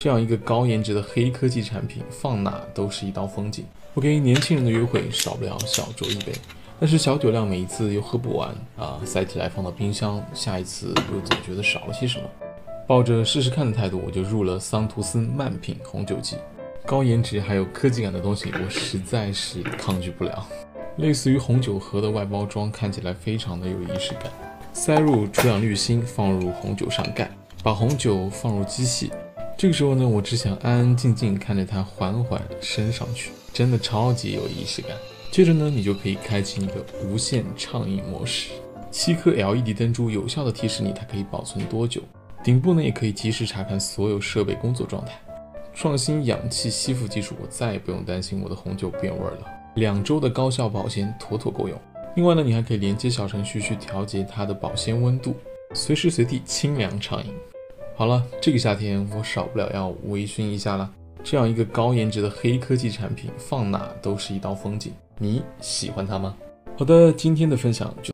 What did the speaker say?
这样一个高颜值的黑科技产品，放哪都是一道风景。OK，年轻人的约会少不了小酌一杯，但是小酒量每一次又喝不完啊，塞起来放到冰箱，下一次又总觉得少了些什么。抱着试试看的态度，我就入了桑图斯慢品红酒机。高颜值还有科技感的东西，我实在是抗拒不了。类似于红酒盒的外包装，看起来非常的有仪式感。塞入除氧滤芯，放入红酒上盖，把红酒放入机器。这个时候呢，我只想安安静静看着它缓缓升上去，真的超级有仪式感。接着呢，你就可以开启你的无线畅饮模式，七颗 LED 灯珠有效的提示你它可以保存多久。顶部呢也可以及时查看所有设备工作状态。创新氧气吸附技术，我再也不用担心我的红酒变味了。两周的高效保鲜妥妥够用。另外呢，你还可以连接小程序去调节它的保鲜温度，随时随地清凉畅饮。好了，这个夏天我少不了要微醺一下了。这样一个高颜值的黑科技产品，放哪都是一道风景。你喜欢它吗？好的，今天的分享就。